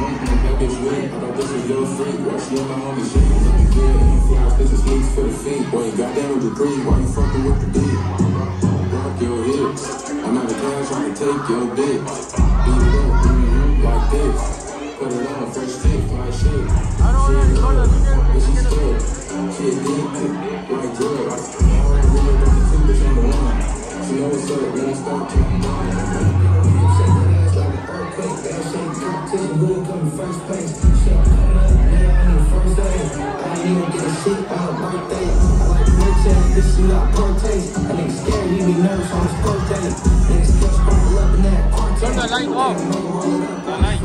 I thought this was your freak. On my you for the. Boy, you why you fucking with the? Rock your hips. I'm out of town trying to take your dick. Beat it up, -hmm, like this. Put it on, fresh stick, my shit. I don't she ain't love, but she still. She addicted, like drugs. I don't really the two bitch on the line. She knows what's up, won't stop. in the first place. Shit, I'm coming out there on the first day. I ain't even get a shit about birthday. I like bitch ass, bitch, she got poor taste. That nigga scared, he be nervous on his birthday. Niggas still scramble up in that. Turn that light off. The light.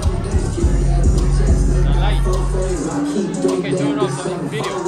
The light. Okay, turn off the video.